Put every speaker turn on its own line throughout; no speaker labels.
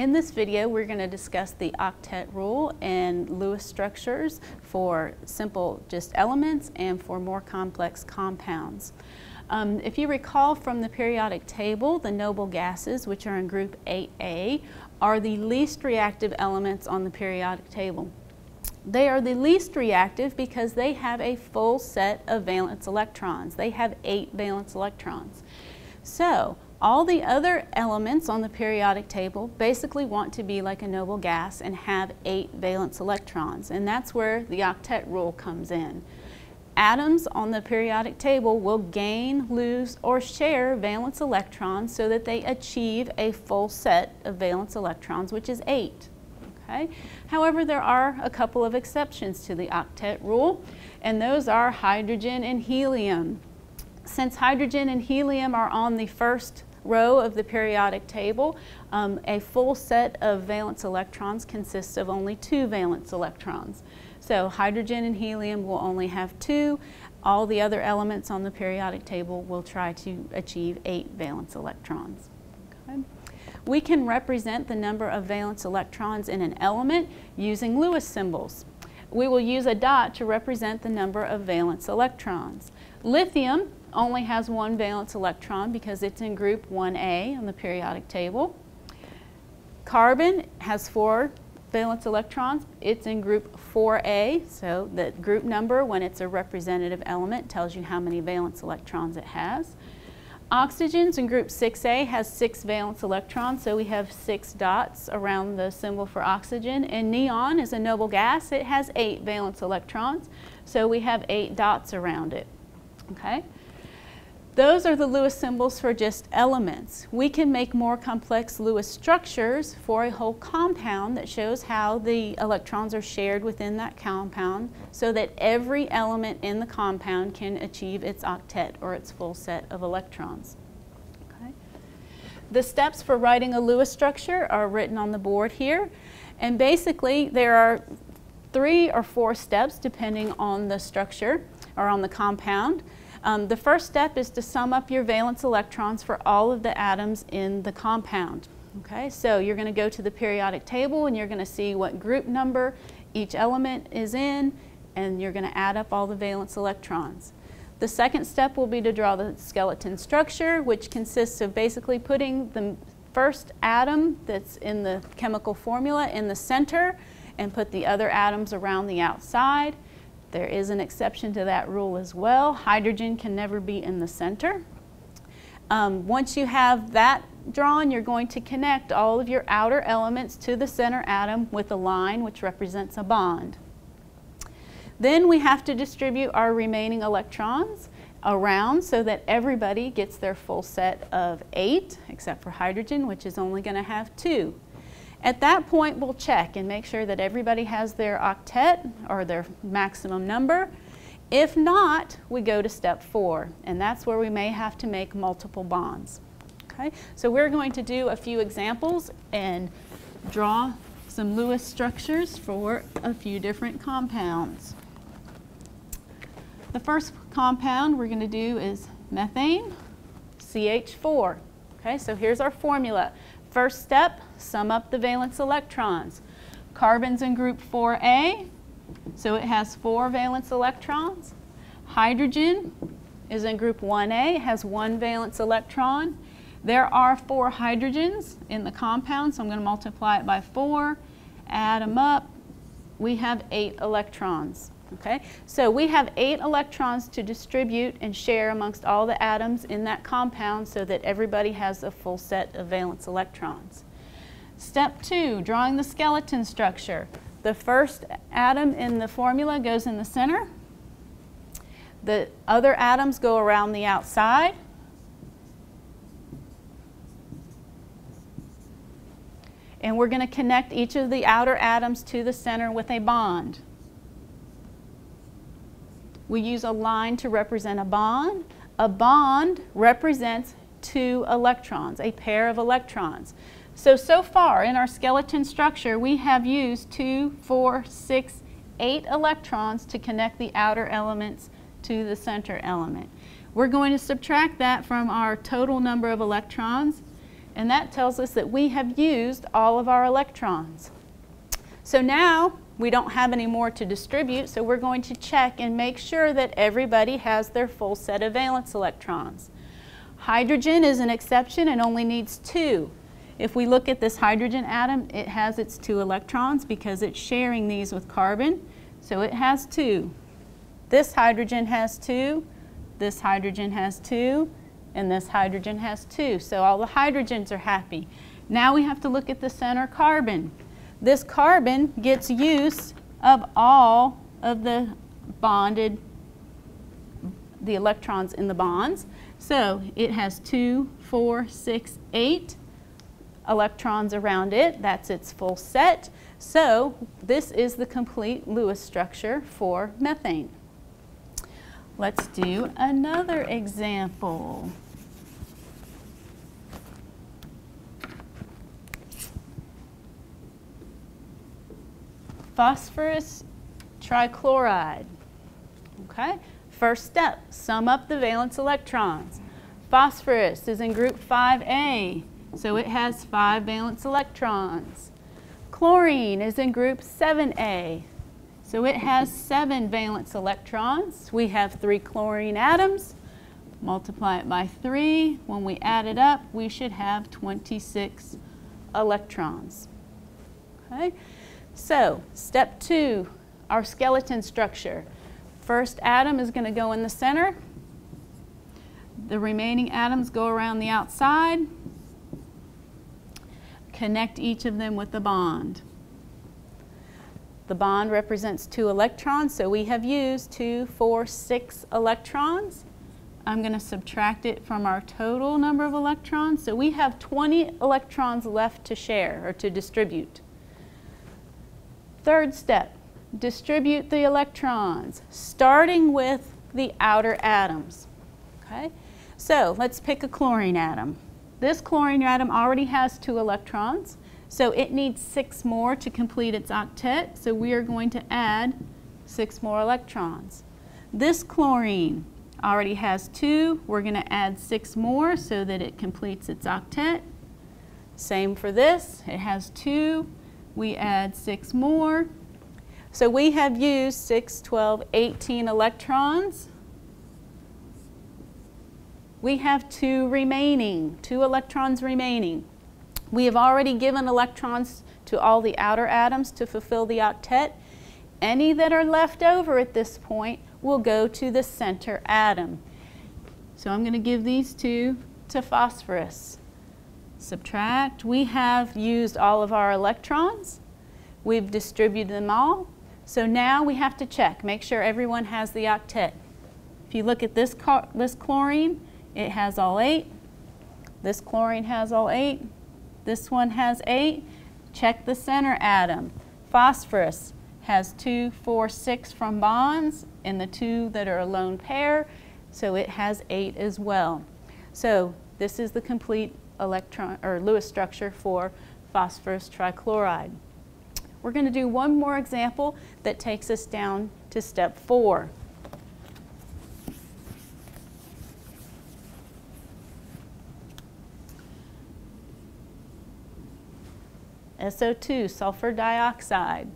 In this video, we're going to discuss the octet rule and Lewis structures for simple just elements and for more complex compounds. Um, if you recall from the periodic table, the noble gases, which are in group 8A, are the least reactive elements on the periodic table. They are the least reactive because they have a full set of valence electrons. They have eight valence electrons. So, all the other elements on the periodic table basically want to be like a noble gas and have eight valence electrons, and that's where the octet rule comes in. Atoms on the periodic table will gain, lose, or share valence electrons so that they achieve a full set of valence electrons, which is eight. Okay? However, there are a couple of exceptions to the octet rule, and those are hydrogen and helium. Since hydrogen and helium are on the first row of the periodic table, um, a full set of valence electrons consists of only two valence electrons. So hydrogen and helium will only have two. All the other elements on the periodic table will try to achieve eight valence electrons. Okay. We can represent the number of valence electrons in an element using Lewis symbols. We will use a dot to represent the number of valence electrons. Lithium only has one valence electron because it's in group 1A on the periodic table. Carbon has four valence electrons. It's in group 4A, so the group number when it's a representative element tells you how many valence electrons it has. Oxygen's in group 6A has six valence electrons, so we have six dots around the symbol for oxygen. And neon is a noble gas. It has eight valence electrons, so we have eight dots around it. Okay. Those are the Lewis symbols for just elements. We can make more complex Lewis structures for a whole compound that shows how the electrons are shared within that compound so that every element in the compound can achieve its octet or its full set of electrons. Okay. The steps for writing a Lewis structure are written on the board here. And basically there are three or four steps depending on the structure or on the compound. Um, the first step is to sum up your valence electrons for all of the atoms in the compound. Okay, so you're going to go to the periodic table and you're going to see what group number each element is in and you're going to add up all the valence electrons. The second step will be to draw the skeleton structure which consists of basically putting the first atom that's in the chemical formula in the center and put the other atoms around the outside there is an exception to that rule as well. Hydrogen can never be in the center. Um, once you have that drawn, you're going to connect all of your outer elements to the center atom with a line which represents a bond. Then we have to distribute our remaining electrons around so that everybody gets their full set of eight, except for hydrogen, which is only going to have two. At that point, we'll check and make sure that everybody has their octet or their maximum number. If not, we go to step four, and that's where we may have to make multiple bonds. Okay, so we're going to do a few examples and draw some Lewis structures for a few different compounds. The first compound we're going to do is methane, CH4. Okay, so here's our formula. First step, sum up the valence electrons. Carbon's in group 4A, so it has four valence electrons. Hydrogen is in group 1A, has one valence electron. There are four hydrogens in the compound, so I'm going to multiply it by four, add them up. We have eight electrons. Okay, so we have eight electrons to distribute and share amongst all the atoms in that compound so that everybody has a full set of valence electrons. Step two, drawing the skeleton structure. The first atom in the formula goes in the center. The other atoms go around the outside. And we're going to connect each of the outer atoms to the center with a bond. We use a line to represent a bond. A bond represents two electrons, a pair of electrons. So, so far in our skeleton structure, we have used two, four, six, eight electrons to connect the outer elements to the center element. We're going to subtract that from our total number of electrons, and that tells us that we have used all of our electrons. So now we don't have any more to distribute, so we're going to check and make sure that everybody has their full set of valence electrons. Hydrogen is an exception and only needs two. If we look at this hydrogen atom, it has its two electrons because it's sharing these with carbon, so it has two. This hydrogen has two, this hydrogen has two, and this hydrogen has two. So all the hydrogens are happy. Now we have to look at the center carbon. This carbon gets use of all of the bonded, the electrons in the bonds. So it has two, four, six, eight electrons around it. That's its full set. So this is the complete Lewis structure for methane. Let's do another example. Phosphorus trichloride. Okay, first step, sum up the valence electrons. Phosphorus is in group 5A, so it has five valence electrons. Chlorine is in group 7A, so it has seven valence electrons. We have three chlorine atoms. Multiply it by three. When we add it up, we should have 26 electrons. Okay, so step two, our skeleton structure. First atom is going to go in the center. The remaining atoms go around the outside. Connect each of them with the bond. The bond represents two electrons, so we have used two, four, six electrons. I'm going to subtract it from our total number of electrons. So we have 20 electrons left to share or to distribute. Third step, distribute the electrons, starting with the outer atoms. Okay? So let's pick a chlorine atom. This chlorine atom already has two electrons. So it needs six more to complete its octet, so we are going to add six more electrons. This chlorine already has two. We're going to add six more so that it completes its octet. Same for this. It has two. We add six more. So we have used 6, 12, 18 electrons. We have two remaining, two electrons remaining. We have already given electrons to all the outer atoms to fulfill the octet. Any that are left over at this point will go to the center atom. So I'm going to give these two to phosphorus. Subtract. We have used all of our electrons. We've distributed them all. So now we have to check, make sure everyone has the octet. If you look at this, this chlorine, it has all eight. This chlorine has all eight. This one has eight. Check the center atom. Phosphorus has two, four, six from bonds and the two that are a lone pair, so it has eight as well. So this is the complete electron or Lewis structure for phosphorus trichloride. We're going to do one more example that takes us down to step four. SO2, sulfur dioxide.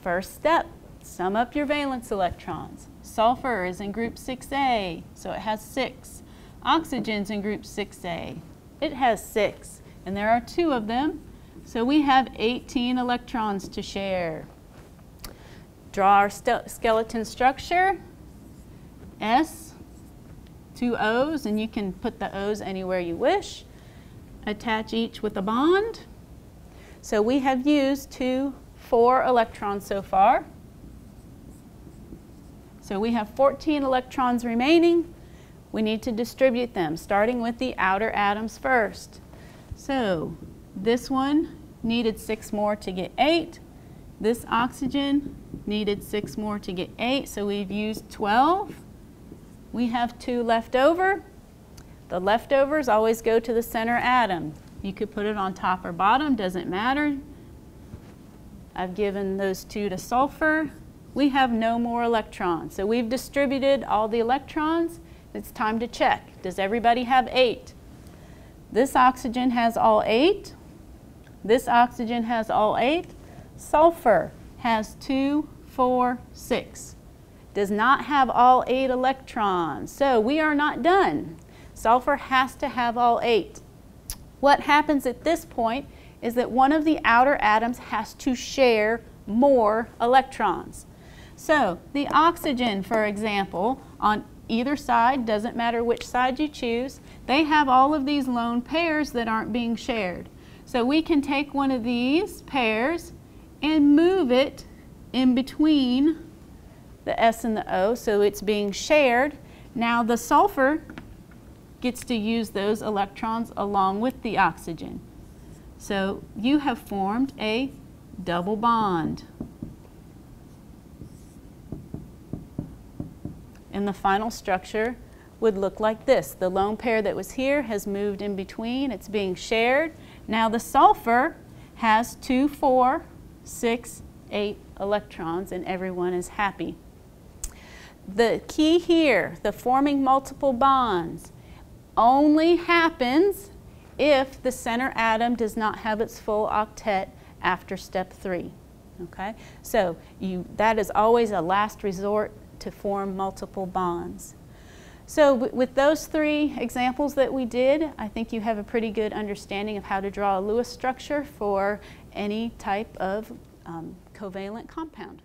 First step, sum up your valence electrons. Sulfur is in group 6A, so it has six. Oxygen's in group 6A. It has six, and there are two of them, so we have 18 electrons to share. Draw our skeleton structure. S, two O's, and you can put the O's anywhere you wish. Attach each with a bond. So we have used two, four electrons so far. So we have 14 electrons remaining. We need to distribute them, starting with the outer atoms first. So this one needed six more to get eight. This oxygen needed six more to get eight, so we've used 12. We have two left over. The leftovers always go to the center atom. You could put it on top or bottom, doesn't matter. I've given those two to sulfur. We have no more electrons. So we've distributed all the electrons. It's time to check. Does everybody have eight? This oxygen has all eight. This oxygen has all eight. Sulfur has two, four, six. Does not have all eight electrons. So we are not done. Sulfur has to have all eight. What happens at this point is that one of the outer atoms has to share more electrons. So the oxygen, for example, on either side, doesn't matter which side you choose, they have all of these lone pairs that aren't being shared. So we can take one of these pairs and move it in between the S and the O, so it's being shared. Now the sulfur gets to use those electrons along with the oxygen. So you have formed a double bond. And the final structure would look like this. The lone pair that was here has moved in between. It's being shared. Now the sulfur has two, four, six, eight electrons, and everyone is happy. The key here, the forming multiple bonds, only happens if the center atom does not have its full octet after step three. Okay, so you, that is always a last resort to form multiple bonds. So with those three examples that we did, I think you have a pretty good understanding of how to draw a Lewis structure for any type of um, covalent compound.